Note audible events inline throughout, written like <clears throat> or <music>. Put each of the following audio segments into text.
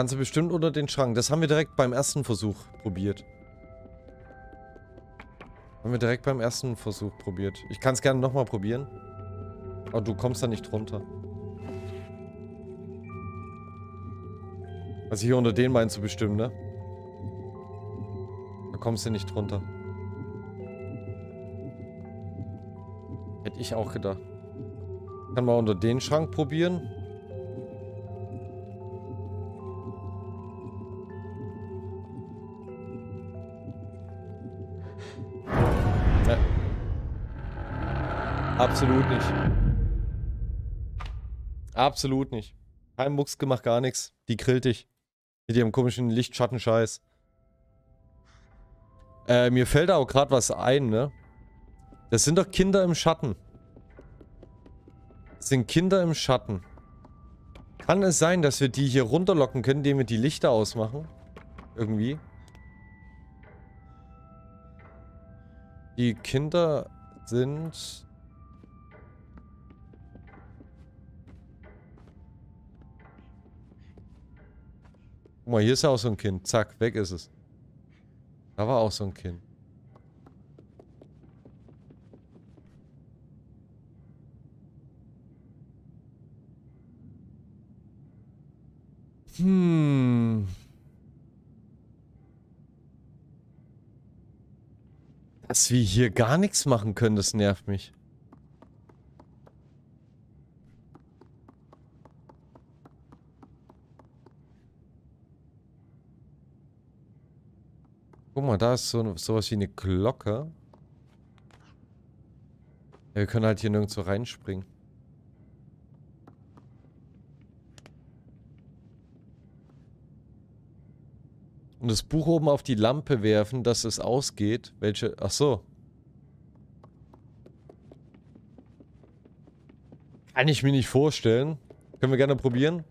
Kannst du bestimmt unter den Schrank. Das haben wir direkt beim ersten Versuch probiert. Haben wir direkt beim ersten Versuch probiert. Ich kann es gerne nochmal probieren. Aber du kommst da nicht runter. Also hier unter den meinst du bestimmt, ne? Da kommst du nicht runter. Hätte ich auch gedacht. Kann mal unter den Schrank probieren. Absolut nicht. Absolut nicht. Kein Mucks gemacht, gar nichts. Die grillt dich. Mit ihrem komischen Lichtschattenscheiß. Äh, mir fällt da auch gerade was ein, ne? Das sind doch Kinder im Schatten. Das sind Kinder im Schatten. Kann es sein, dass wir die hier runterlocken können, indem wir die Lichter ausmachen? Irgendwie. Die Kinder sind... Guck mal, hier ist ja auch so ein Kind. Zack, weg ist es. Da war auch so ein Kind. Hm. Dass wir hier gar nichts machen können, das nervt mich. Mal, da ist so sowas wie eine Glocke. Ja, wir können halt hier nirgendwo reinspringen. Und das Buch oben auf die Lampe werfen, dass es ausgeht. Welche? Ach so. Kann ich mir nicht vorstellen. Können wir gerne probieren.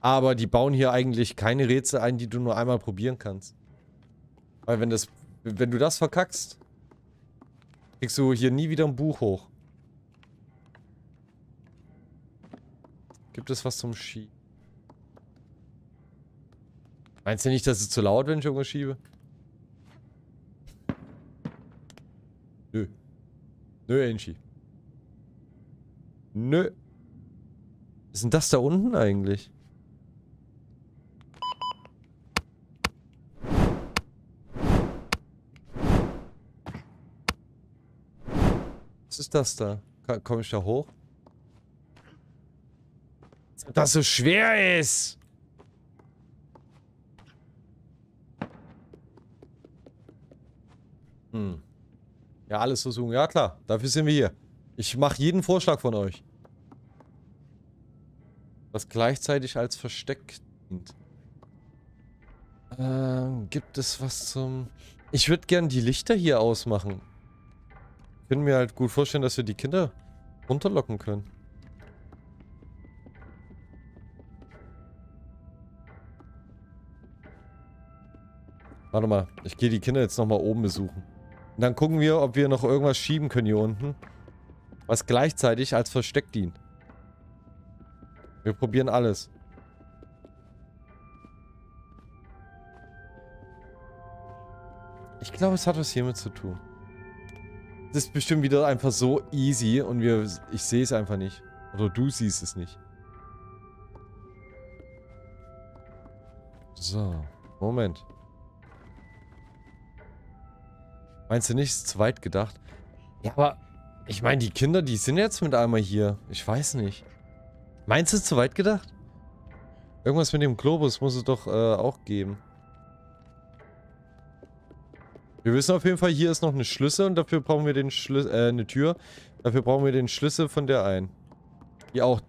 Aber die bauen hier eigentlich keine Rätsel ein, die du nur einmal probieren kannst. Weil wenn das... Wenn du das verkackst, kriegst du hier nie wieder ein Buch hoch. Gibt es was zum Ski? Meinst du nicht, dass es zu laut, wenn ich irgendwas schiebe? Nö. Nö, Enchi. Nö. Was ist denn das da unten eigentlich? Ist das da? Komme ich da hoch? Dass das so schwer ist! Hm. Ja, alles versuchen. Ja, klar. Dafür sind wir hier. Ich mache jeden Vorschlag von euch. Was gleichzeitig als Versteck dient. Ähm, gibt es was zum... Ich würde gern die Lichter hier ausmachen. Könnte mir halt gut vorstellen, dass wir die Kinder runterlocken können. Warte mal, ich gehe die Kinder jetzt nochmal oben besuchen. Und dann gucken wir, ob wir noch irgendwas schieben können hier unten. Was gleichzeitig als Versteck dient. Wir probieren alles. Ich glaube, es hat was hiermit zu tun. Es ist bestimmt wieder einfach so easy und wir, ich sehe es einfach nicht. Oder du siehst es nicht. So, Moment. Meinst du nicht, ist zu weit gedacht? Ja, aber ich meine, die Kinder, die sind jetzt mit einmal hier. Ich weiß nicht. Meinst du, zu weit gedacht? Irgendwas mit dem Globus muss es doch äh, auch geben. Wir wissen auf jeden Fall, hier ist noch eine Schlüssel und dafür brauchen wir den Schlüssel, äh, eine Tür. Dafür brauchen wir den Schlüssel von der ein. Die auch,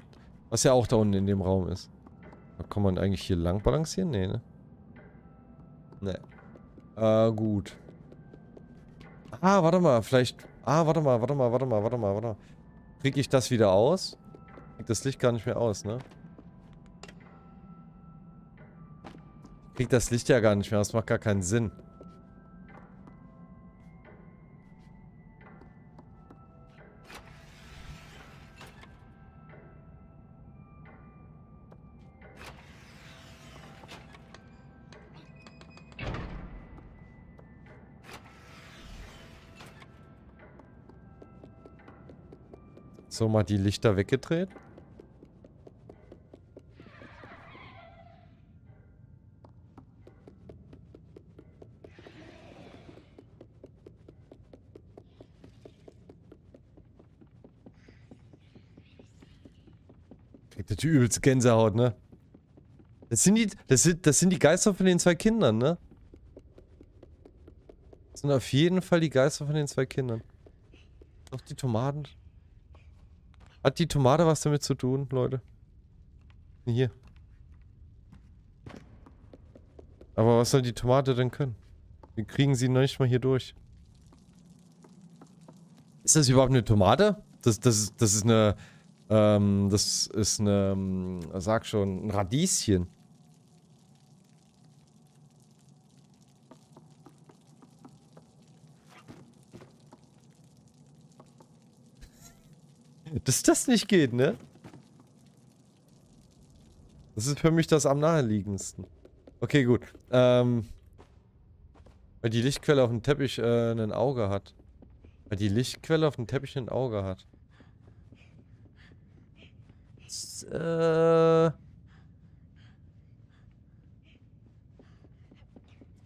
was ja auch da unten in dem Raum ist. Kann man eigentlich hier lang balancieren? Nee, ne? Ne. Äh, gut. Ah, warte mal, vielleicht... Ah, warte mal, warte mal, warte mal, warte mal, warte mal. Krieg ich das wieder aus? Krieg das Licht gar nicht mehr aus, ne? Krieg das Licht ja gar nicht mehr, das macht gar keinen Sinn. So, mal die Lichter weggedreht. Kriegt der übelste Gänsehaut, ne? Das sind die, das sind, das sind die Geister von den zwei Kindern, ne? Das sind auf jeden Fall die Geister von den zwei Kindern. Doch die Tomaten. Hat die Tomate was damit zu tun, Leute? Hier. Aber was soll die Tomate denn können? Wir kriegen sie noch nicht mal hier durch. Ist das überhaupt eine Tomate? Das, das, das ist eine... Ähm, das ist eine... ähm, Sag schon, ein Radieschen. Dass das nicht geht, ne? Das ist für mich das am naheliegendsten. Okay, gut. Ähm, weil die Lichtquelle auf dem Teppich äh, ein Auge hat. Weil die Lichtquelle auf dem Teppich ein Auge hat. Das, äh...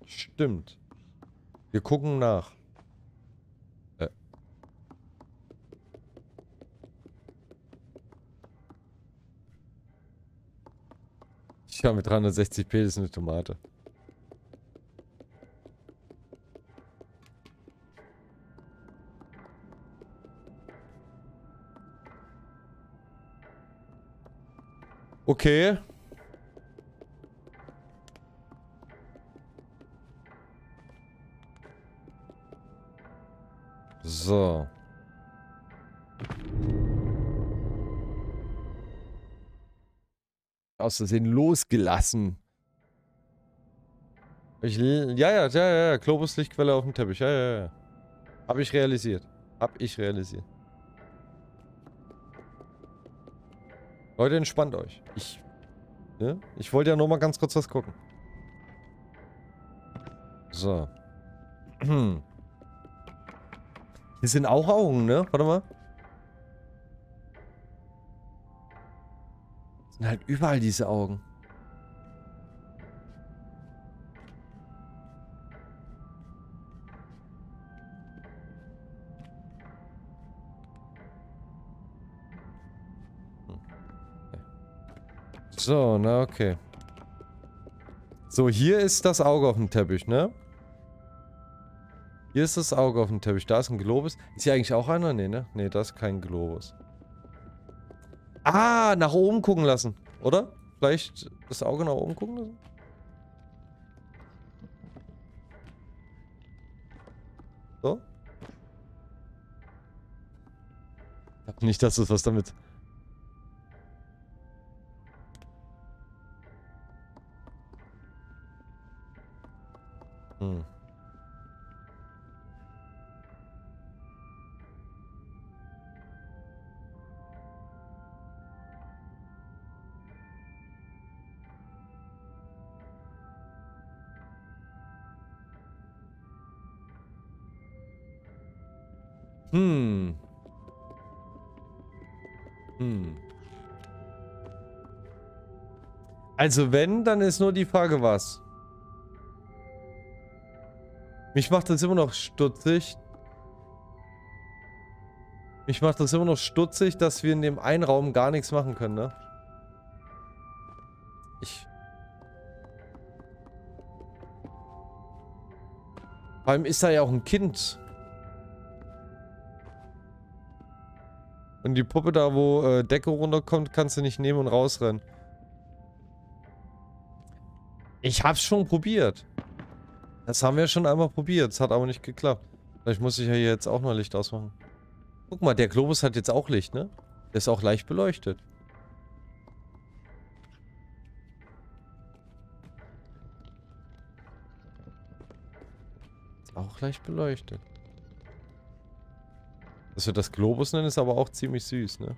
Stimmt. Wir gucken nach. Ich mit 360p, das ist eine Tomate. Okay. So. Aus Versehen losgelassen. Ich, ja, ja, ja, ja, Globuslichtquelle auf dem Teppich. Ja, ja, ja. Hab ich realisiert. Hab ich realisiert. Leute, entspannt euch. Ich, ne? Ich wollte ja nur mal ganz kurz was gucken. So. <clears throat> Hier sind auch Augen, ne? Warte mal. Sind halt überall diese Augen. So, na okay. So, hier ist das Auge auf dem Teppich, ne? Hier ist das Auge auf dem Teppich. Da ist ein Globus. Ist hier eigentlich auch einer? Nee, ne? Nee, da ist kein Globus. Ah, nach oben gucken lassen. Oder? Vielleicht das Auge nach oben gucken lassen? So? Ich glaub nicht, dass es was damit... Hm. Hm. Hm. Also wenn, dann ist nur die Frage was. Mich macht das immer noch stutzig. Mich macht das immer noch stutzig, dass wir in dem einen Raum gar nichts machen können, ne? Ich... Vor allem ist da ja auch ein Kind. Und die Puppe da, wo äh, Decke runterkommt, kannst du nicht nehmen und rausrennen. Ich hab's schon probiert. Das haben wir schon einmal probiert. Es hat aber nicht geklappt. Vielleicht muss ich ja hier jetzt auch noch Licht ausmachen. Guck mal, der Globus hat jetzt auch Licht, ne? Der ist auch leicht beleuchtet. Ist auch leicht beleuchtet. Dass wir das Globus nennen, ist aber auch ziemlich süß, ne?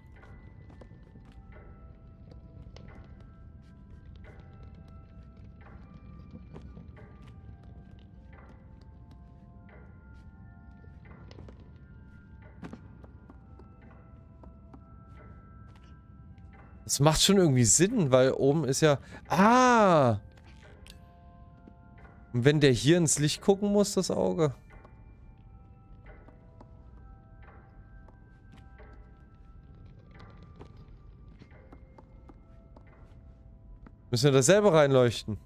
Das macht schon irgendwie Sinn, weil oben ist ja... Ah! Und wenn der hier ins Licht gucken muss, das Auge. Müssen wir da selber reinleuchten?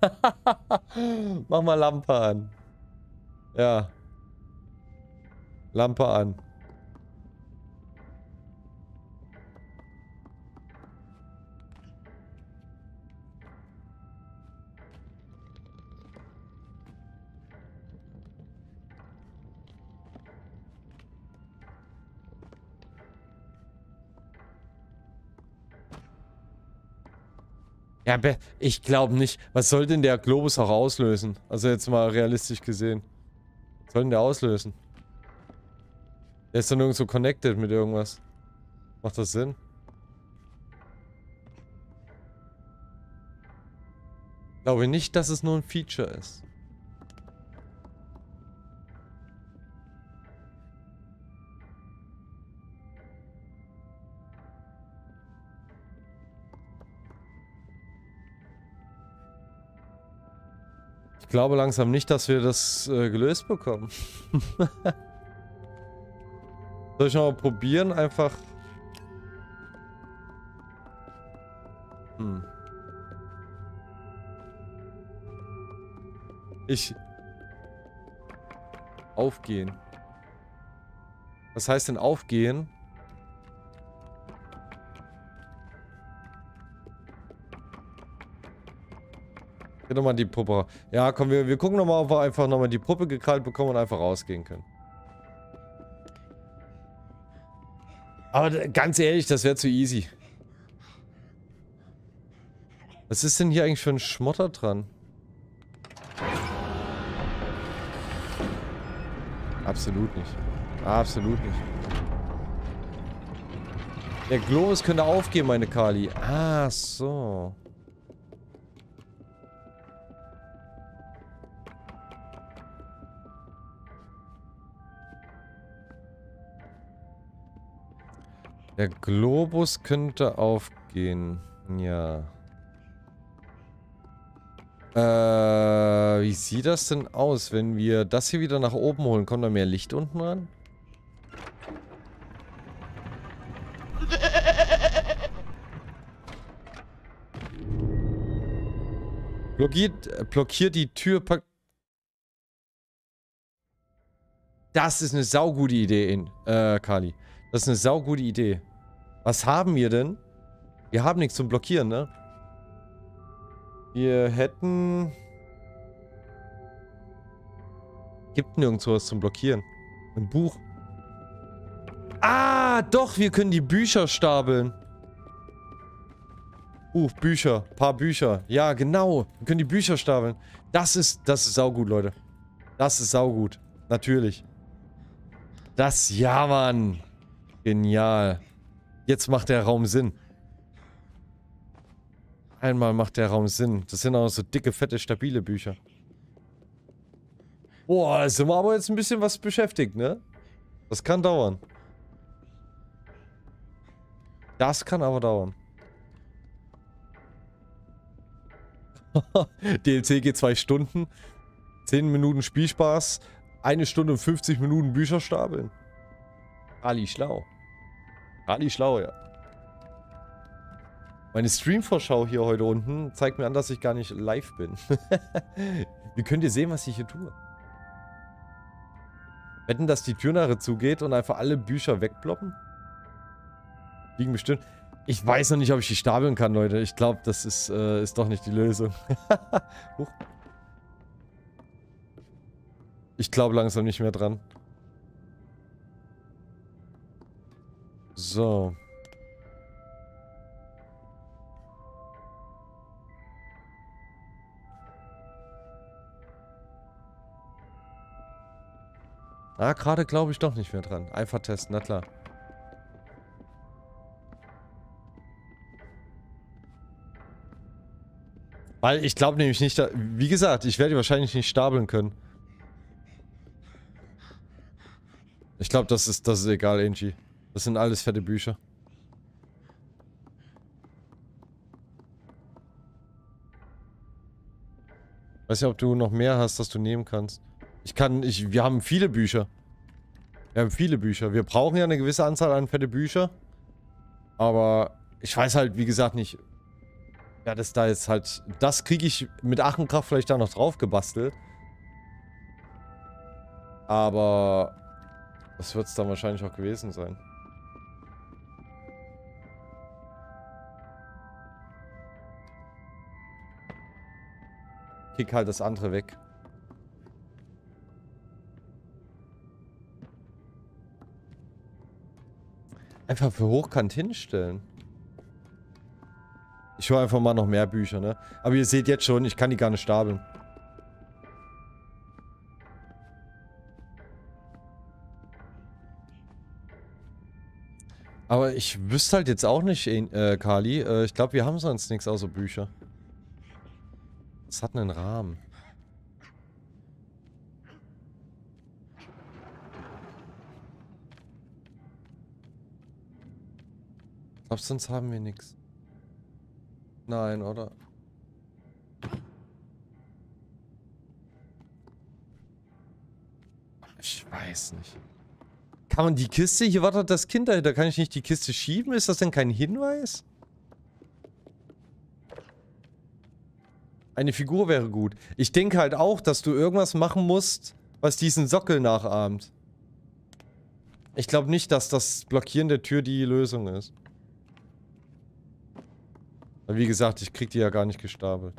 <laughs> Mach mal Lampe an. Ja. Lampe an. Ja, ich glaube nicht. Was soll denn der Globus auch auslösen? Also jetzt mal realistisch gesehen. Was soll denn der auslösen? Der ist dann irgendwo connected mit irgendwas. Macht das Sinn? Ich glaube nicht, dass es nur ein Feature ist. Glaube langsam nicht, dass wir das äh, gelöst bekommen. <laughs> Soll ich noch mal probieren? Einfach... Hm. Ich... Aufgehen. Was heißt denn aufgehen? Geh nochmal die Puppe. Ja, komm, wir, wir gucken nochmal, ob wir einfach nochmal die Puppe gekrallt bekommen und einfach rausgehen können. Aber ganz ehrlich, das wäre zu easy. Was ist denn hier eigentlich für ein Schmotter dran? Absolut nicht. Absolut nicht. Der Globus könnte aufgehen, meine Kali. Ah, so. Der Globus könnte aufgehen. Ja. Äh, wie sieht das denn aus, wenn wir das hier wieder nach oben holen? Kommt da mehr Licht unten ran? Blockiert, blockiert die Tür. Das ist eine saugute Idee, in, äh, Kali. Das ist eine saugute Idee. Was haben wir denn? Wir haben nichts zum Blockieren, ne? Wir hätten... Gibt nirgendwo was zum Blockieren. Ein Buch. Ah, doch, wir können die Bücher stapeln. Buch, Bücher, paar Bücher. Ja, genau. Wir können die Bücher stapeln. Das ist, das ist saugut, Leute. Das ist saugut. Natürlich. Das, ja, Mann. Genial. Jetzt macht der Raum Sinn. Einmal macht der Raum Sinn. Das sind auch so dicke, fette, stabile Bücher. Boah, sind wir aber jetzt ein bisschen was beschäftigt, ne? Das kann dauern. Das kann aber dauern. <laughs> DLC geht zwei Stunden. 10 Minuten Spielspaß. Eine Stunde und 50 Minuten Bücher stapeln. Ali schlau. Ali schlau, ja. Meine Streamvorschau hier heute unten zeigt mir an, dass ich gar nicht live bin. <laughs> Wie könnt ihr sehen, was ich hier tue? Wetten, dass die Tür nachher zugeht und einfach alle Bücher wegploppen? Liegen bestimmt. Ich weiß noch nicht, ob ich die stapeln kann, Leute. Ich glaube, das ist, äh, ist doch nicht die Lösung. <laughs> ich glaube langsam nicht mehr dran. So. Ah, gerade glaube ich doch nicht mehr dran. Einfach testen, na klar. Weil ich glaube nämlich nicht, da, wie gesagt, ich werde wahrscheinlich nicht stapeln können. Ich glaube, das ist, das ist egal, Angie. Das sind alles fette Bücher. Weiß ja, ob du noch mehr hast, das du nehmen kannst. Ich kann, ich, wir haben viele Bücher. Wir haben viele Bücher. Wir brauchen ja eine gewisse Anzahl an fette Bücher. Aber ich weiß halt, wie gesagt, nicht. Ja, das da jetzt halt. Das kriege ich mit Achenkraft vielleicht da noch drauf gebastelt. Aber das wird es dann wahrscheinlich auch gewesen sein. Kick halt das andere weg. Einfach für hochkant hinstellen. Ich hole einfach mal noch mehr Bücher, ne? Aber ihr seht jetzt schon, ich kann die gar nicht stapeln. Aber ich wüsste halt jetzt auch nicht, äh, Kali. Äh, ich glaube, wir haben sonst nichts außer Bücher. Es hat einen Rahmen. Ich glaube, sonst haben wir nichts. Nein, oder? Ich weiß nicht. Kann man die Kiste... Hier wartet das Kind dahinter. Kann ich nicht die Kiste schieben? Ist das denn kein Hinweis? Eine Figur wäre gut. Ich denke halt auch, dass du irgendwas machen musst, was diesen Sockel nachahmt. Ich glaube nicht, dass das Blockieren der Tür die Lösung ist. Weil wie gesagt, ich krieg die ja gar nicht gestapelt.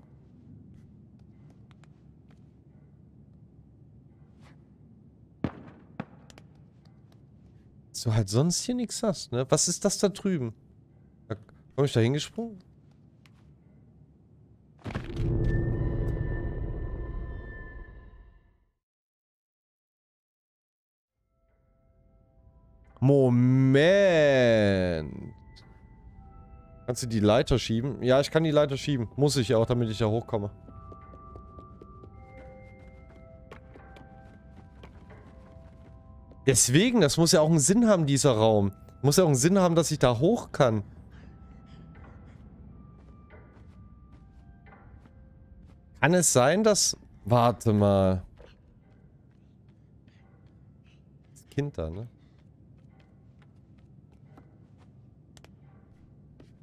du halt sonst hier nichts hast, ne? Was ist das da drüben? Da, komm ich da hingesprungen? Moment. Kannst du die Leiter schieben? Ja, ich kann die Leiter schieben. Muss ich ja auch, damit ich da hochkomme. Deswegen, das muss ja auch einen Sinn haben, dieser Raum. Muss ja auch einen Sinn haben, dass ich da hoch kann. Kann es sein, dass... Warte mal. Das Kind da, ne?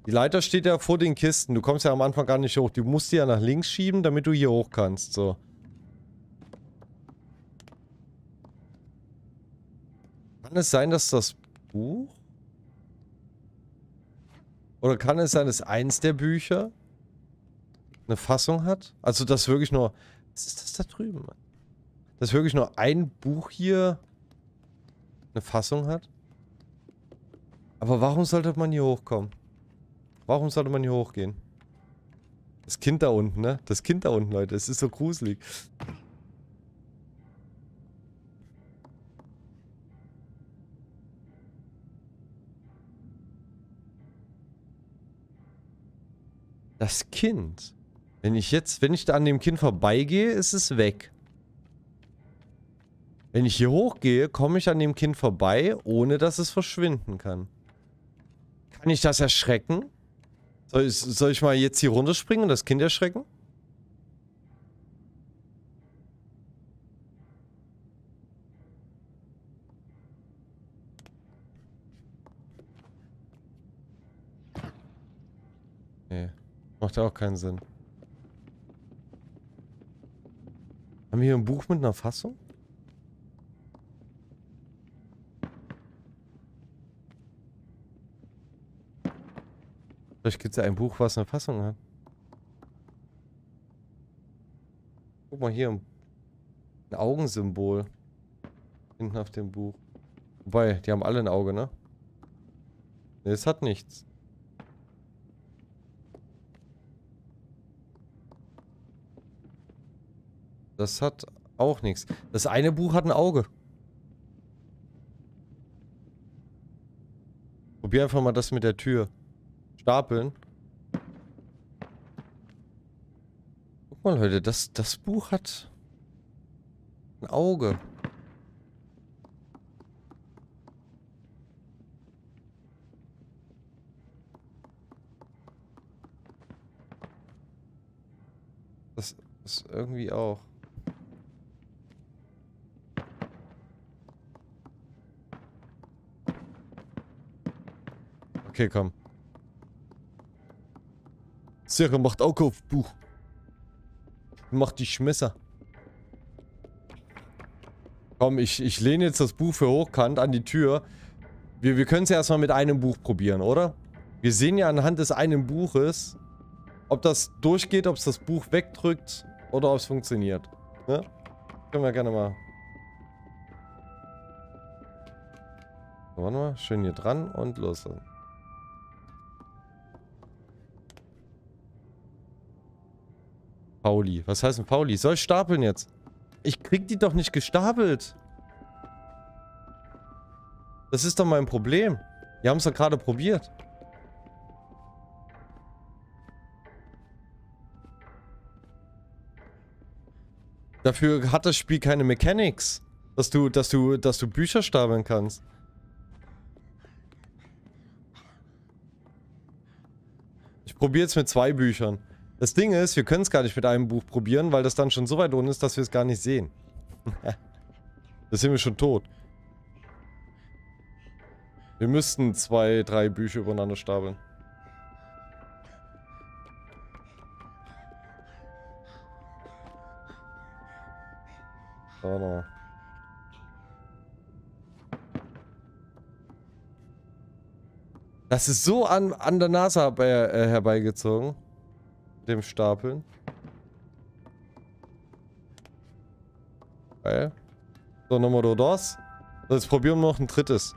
Die Leiter steht ja vor den Kisten. Du kommst ja am Anfang gar nicht hoch. Du musst die ja nach links schieben, damit du hier hoch kannst. So. Kann es sein, dass das Buch? Oder kann es sein, dass eins der Bücher eine Fassung hat? Also, dass wirklich nur... Was ist das da drüben? Dass wirklich nur ein Buch hier eine Fassung hat? Aber warum sollte man hier hochkommen? Warum sollte man hier hochgehen? Das Kind da unten, ne? Das Kind da unten, Leute. Es ist so gruselig. Das Kind. Wenn ich jetzt, wenn ich da an dem Kind vorbeigehe, ist es weg. Wenn ich hier hochgehe, komme ich an dem Kind vorbei, ohne dass es verschwinden kann. Kann ich das erschrecken? Soll ich, soll ich mal jetzt hier runterspringen und das Kind erschrecken? Nee. Macht ja auch keinen Sinn. Haben wir hier ein Buch mit einer Fassung? Vielleicht gibt es ja ein Buch, was eine Fassung hat. Guck mal hier. Ein Augensymbol. Hinten auf dem Buch. Wobei, die haben alle ein Auge, ne? Ne, es hat nichts. Das hat auch nichts. Das eine Buch hat ein Auge. Probier einfach mal das mit der Tür stapeln. Guck mal, Leute, das, das Buch hat ein Auge. Das ist irgendwie auch. Okay, komm. Sarah macht auch auf Buch. Macht die Schmesser. Komm, ich, ich lehne jetzt das Buch für hochkant an die Tür. Wir, wir können es ja erstmal mit einem Buch probieren, oder? Wir sehen ja anhand des einen Buches, ob das durchgeht, ob es das Buch wegdrückt oder ob es funktioniert. Ne? Können wir gerne mal. So, warte mal, schön hier dran und los. Pauli. Was heißt denn Pauli? Soll ich stapeln jetzt? Ich krieg die doch nicht gestapelt. Das ist doch mein Problem. Wir haben es doch gerade probiert. Dafür hat das Spiel keine Mechanics. Dass du, dass du, dass du Bücher stapeln kannst. Ich probiere jetzt mit zwei Büchern. Das Ding ist, wir können es gar nicht mit einem Buch probieren, weil das dann schon so weit unten ist, dass wir es gar nicht sehen. <laughs> das sind wir schon tot. Wir müssten zwei, drei Bücher übereinander stapeln. Warte mal. Das ist so an, an der Nase herbei, äh, herbeigezogen. Dem Stapeln. Geil. So, Nummer das. Jetzt probieren wir noch ein drittes.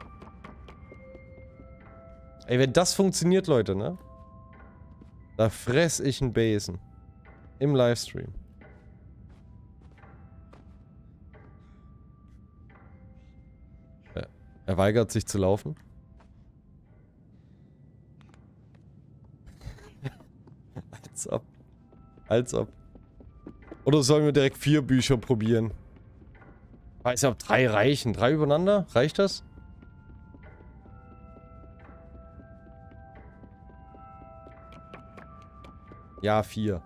Ey, wenn das funktioniert, Leute, ne? Da fress ich einen Besen. Im Livestream. Er weigert sich zu laufen. Als ob. Als ob. Oder sollen wir direkt vier Bücher probieren? Weiß ja, ob drei reichen. Drei übereinander? Reicht das? Ja, vier.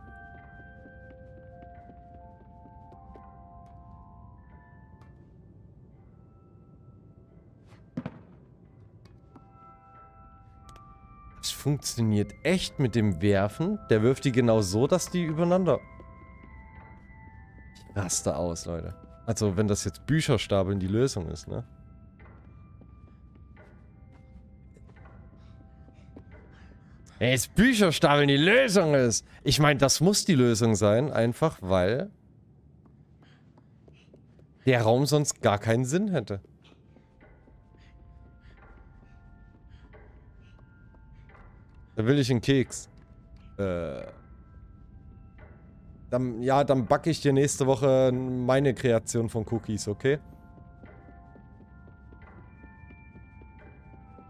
Funktioniert echt mit dem Werfen. Der wirft die genau so, dass die übereinander... Ich raste aus, Leute. Also, wenn das jetzt Bücherstapeln die Lösung ist, ne? Wenn jetzt Bücherstapeln die Lösung ist. Ich meine, das muss die Lösung sein, einfach weil der Raum sonst gar keinen Sinn hätte. Da will ich einen Keks. Äh. Dann, ja, dann backe ich dir nächste Woche meine Kreation von Cookies, okay?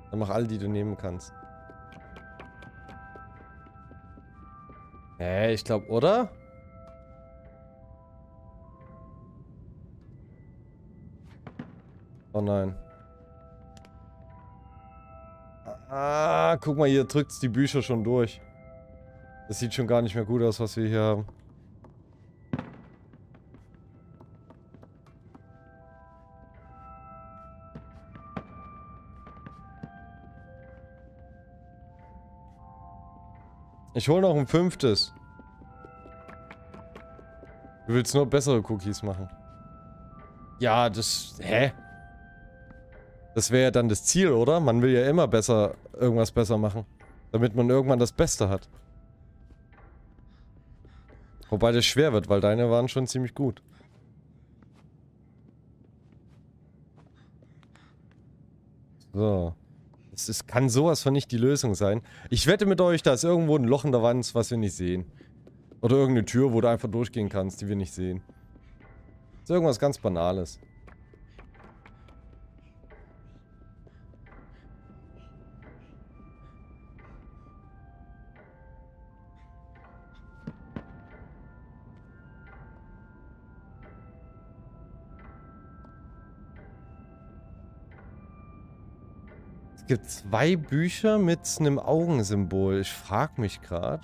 Dann mach alle, die du nehmen kannst. Hä, ich glaube, oder? Oh nein. Ah, guck mal, hier drückt die Bücher schon durch. Das sieht schon gar nicht mehr gut aus, was wir hier haben. Ich hole noch ein fünftes. Du willst nur bessere Cookies machen. Ja, das... Hä? Das wäre ja dann das Ziel, oder? Man will ja immer besser, irgendwas besser machen. Damit man irgendwann das Beste hat. Wobei das schwer wird, weil deine waren schon ziemlich gut. So. Ist, kann sowas von nicht die Lösung sein. Ich wette mit euch, da ist irgendwo ein Loch in der Wand, was wir nicht sehen. Oder irgendeine Tür, wo du einfach durchgehen kannst, die wir nicht sehen. Das ist irgendwas ganz Banales. Gibt zwei Bücher mit einem Augensymbol. Ich frage mich gerade.